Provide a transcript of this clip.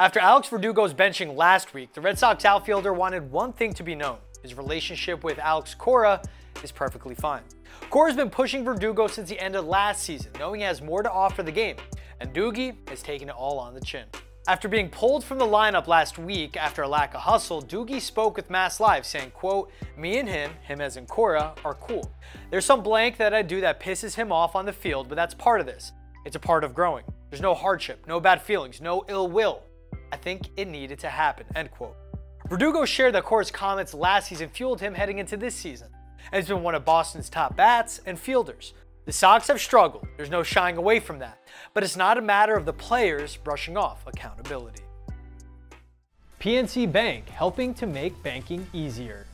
After Alex Verdugo's benching last week, the Red Sox outfielder wanted one thing to be known. His relationship with Alex Cora is perfectly fine. Cora's been pushing Verdugo since the end of last season, knowing he has more to offer the game, and Doogie has taken it all on the chin. After being pulled from the lineup last week after a lack of hustle, Doogie spoke with Mass Live saying, quote, me and him, him as in Cora, are cool. There's some blank that I do that pisses him off on the field, but that's part of this. It's a part of growing. There's no hardship, no bad feelings, no ill will. I think it needed to happen, end quote. Verdugo shared that Cora's comments last season fueled him heading into this season, and he's been one of Boston's top bats and fielders. The Sox have struggled, there's no shying away from that, but it's not a matter of the players brushing off accountability. PNC Bank, helping to make banking easier.